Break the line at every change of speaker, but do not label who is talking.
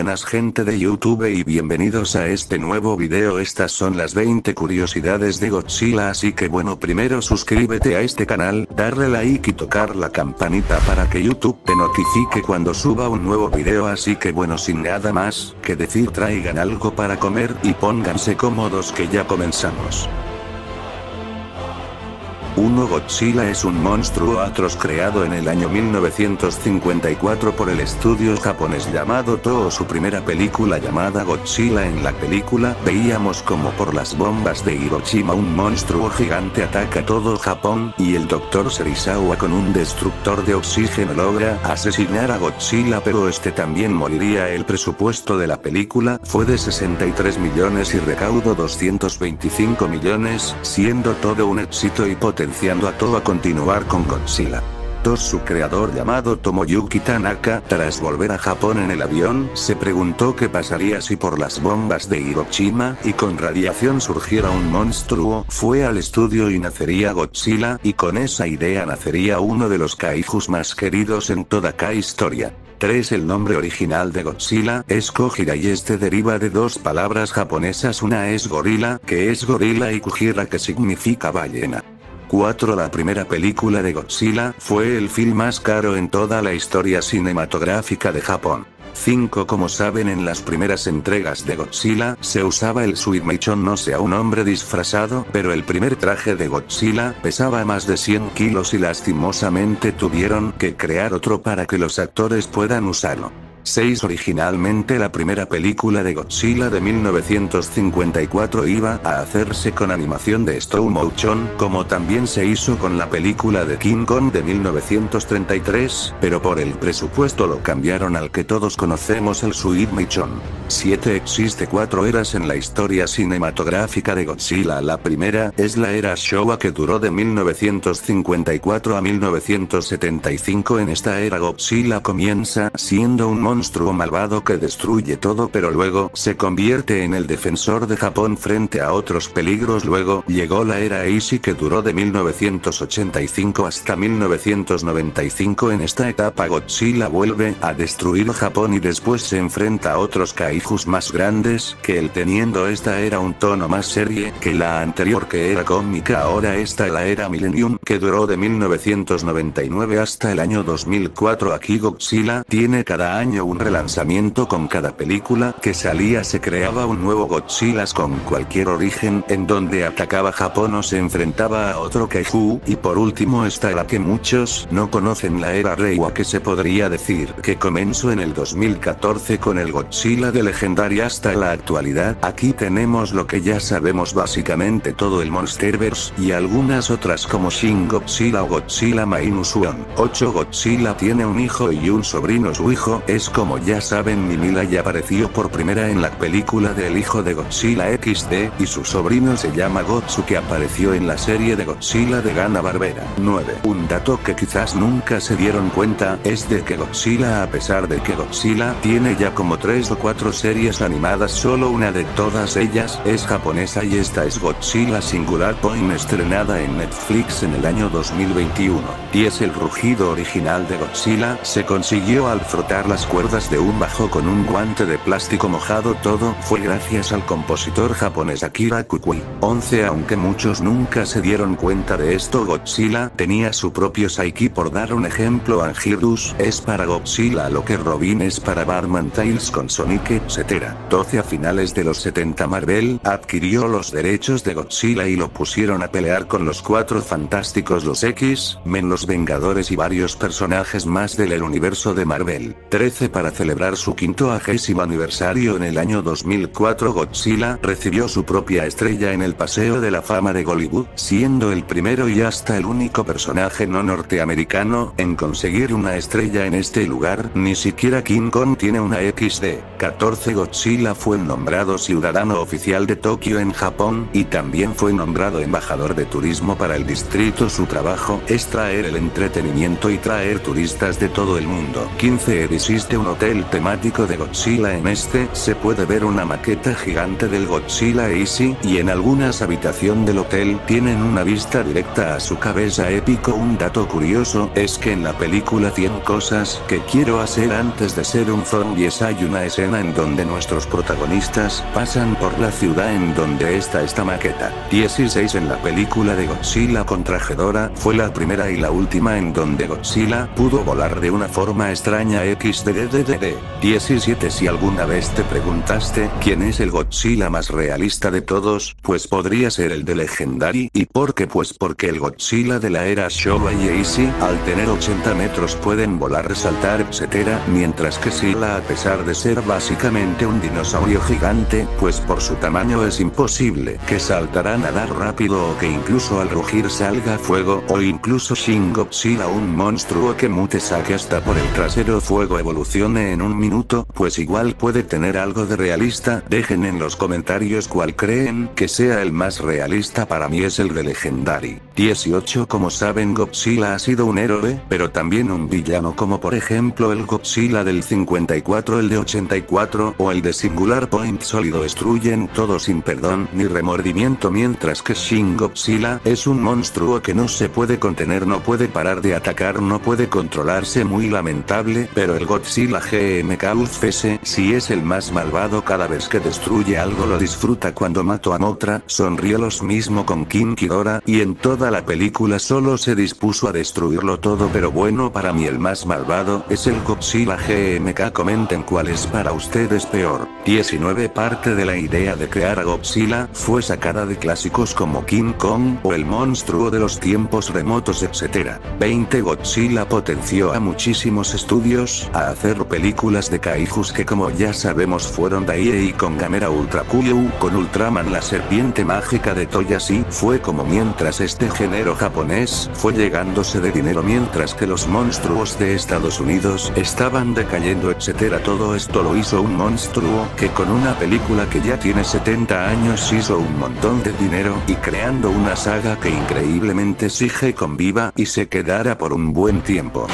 buenas gente de YouTube y bienvenidos a este nuevo video estas son las 20 curiosidades de Godzilla así que bueno primero suscríbete a este canal, darle like y tocar la campanita para que YouTube te notifique cuando suba un nuevo video así que bueno sin nada más, que decir traigan algo para comer y pónganse cómodos que ya comenzamos. 1 Godzilla es un monstruo atroz creado en el año 1954 por el estudio japonés llamado Toho. Su primera película llamada Godzilla en la película veíamos como por las bombas de Hiroshima un monstruo gigante ataca todo Japón y el Dr. Serizawa con un destructor de oxígeno logra asesinar a Godzilla pero este también moriría. El presupuesto de la película fue de 63 millones y recaudo 225 millones, siendo todo un éxito y a todo a continuar con Godzilla. 2. Su creador llamado Tomoyuki Tanaka, tras volver a Japón en el avión, se preguntó qué pasaría si por las bombas de Hiroshima y con radiación surgiera un monstruo, fue al estudio y nacería Godzilla, y con esa idea nacería uno de los kaijus más queridos en toda K historia. 3. El nombre original de Godzilla es Kojira y este deriva de dos palabras japonesas una es gorila, que es gorila y Kujira que significa ballena. 4. La primera película de Godzilla fue el film más caro en toda la historia cinematográfica de Japón. 5. Como saben en las primeras entregas de Godzilla se usaba el Suimeichon no sea un hombre disfrazado pero el primer traje de Godzilla pesaba más de 100 kilos y lastimosamente tuvieron que crear otro para que los actores puedan usarlo. 6. Originalmente la primera película de Godzilla de 1954 iba a hacerse con animación de stop motion, como también se hizo con la película de King Kong de 1933, pero por el presupuesto lo cambiaron al que todos conocemos el Sweet Michon. 7. Existe cuatro eras en la historia cinematográfica de Godzilla. La primera es la era Showa que duró de 1954 a 1975. En esta era Godzilla comienza siendo un monstruo malvado que destruye todo pero luego se convierte en el defensor de Japón frente a otros peligros. Luego llegó la era Eisei que duró de 1985 hasta 1995 en esta etapa Godzilla vuelve a destruir Japón y después se enfrenta a otros kaijus más grandes que él teniendo esta era un tono más serie que la anterior que era cómica. Ahora esta la era Millennium que duró de 1999 hasta el año 2004 aquí Godzilla tiene cada año un relanzamiento con cada película que salía se creaba un nuevo Godzilla con cualquier origen en donde atacaba Japón o se enfrentaba a otro Kaiju y por último está la que muchos no conocen la era Reiwa que se podría decir que comenzó en el 2014 con el Godzilla de legendaria hasta la actualidad. Aquí tenemos lo que ya sabemos básicamente todo el Monsterverse y algunas otras como Shin Godzilla o Godzilla Minus One. 8 Godzilla tiene un hijo y un sobrino. Su hijo es como ya saben Mimila ya apareció por primera en la película de El hijo de Godzilla XD, y su sobrino se llama Gotsu que apareció en la serie de Godzilla de Gana Barbera. 9. Un dato que quizás nunca se dieron cuenta, es de que Godzilla a pesar de que Godzilla tiene ya como 3 o 4 series animadas solo una de todas ellas es japonesa y esta es Godzilla Singular Point estrenada en Netflix en el año 2021. 10. El rugido original de Godzilla se consiguió al frotar las cuerdas de un bajo con un guante de plástico mojado todo fue gracias al compositor japonés Akira Kukui. 11 Aunque muchos nunca se dieron cuenta de esto Godzilla tenía su propio Saiki por dar un ejemplo Angirus es para Godzilla lo que Robin es para Barman Tales con Sonic etc. 12 A finales de los 70 Marvel adquirió los derechos de Godzilla y lo pusieron a pelear con los cuatro fantásticos los X, Men los Vengadores y varios personajes más del universo de Marvel. 13 para celebrar su quinto agésimo aniversario en el año 2004 Godzilla recibió su propia estrella en el Paseo de la Fama de Hollywood, siendo el primero y hasta el único personaje no norteamericano en conseguir una estrella en este lugar, ni siquiera King Kong tiene una XD. 14 Godzilla fue nombrado ciudadano oficial de Tokio en Japón, y también fue nombrado embajador de turismo para el distrito su trabajo es traer el entretenimiento y traer turistas de todo el mundo. 15 Existe un hotel temático de Godzilla en este, se puede ver una maqueta gigante del Godzilla Easy, y en algunas habitación del hotel tienen una vista directa a su cabeza épico. Un dato curioso es que en la película 100 cosas que quiero hacer antes de ser un zombies hay una escena en donde nuestros protagonistas pasan por la ciudad en donde está esta maqueta. 16 en la película de Godzilla contra Ghidorah fue la primera y la última en donde Godzilla pudo volar de una forma extraña XDDDD. 17 Si alguna vez te preguntaste quién es el Godzilla más realista de todos, pues podría ser el de Legendary, ¿y por qué? Pues porque el Godzilla de la era Showa y Easy, al tener 80 metros pueden volar, saltar, etc., mientras que Sila a pesar de ser básicamente un dinosaurio gigante, pues por su tamaño es imposible que saltará nadar rápido o que incluso al rugir salga fuego, o incluso Shin Godzilla un monstruo que mute saque hasta por el trasero fuego en un minuto, pues igual puede tener algo de realista, dejen en los comentarios cuál creen que sea el más realista para mí es el de Legendary. 18 Como saben Godzilla ha sido un héroe, pero también un villano como por ejemplo el Godzilla del 54 el de 84 o el de Singular Point sólido destruyen todo sin perdón ni remordimiento mientras que Shin Godzilla es un monstruo que no se puede contener no puede parar de atacar no puede controlarse muy lamentable pero el Godzilla GMK UFS si es el más malvado cada vez que destruye algo lo disfruta cuando mato a Motra sonríe los mismo con King Kidora y en toda la película solo se dispuso a destruirlo todo pero bueno para mí el más malvado es el Godzilla GMK comenten cuál es para ustedes peor. 19 Parte de la idea de crear a Godzilla fue sacada de clásicos como King Kong o el monstruo de los tiempos remotos etc. 20 Godzilla potenció a muchísimos estudios a hacer películas de kaijus que como ya sabemos fueron Daiei y con Gamera Ultra Kuyu con Ultraman la serpiente mágica de Toyashi fue como mientras este género japonés fue llegándose de dinero mientras que los monstruos de Estados Unidos estaban decayendo etcétera todo esto lo hizo un monstruo que con una película que ya tiene 70 años hizo un montón de dinero y creando una saga que increíblemente sigue con viva y se quedará por un buen tiempo.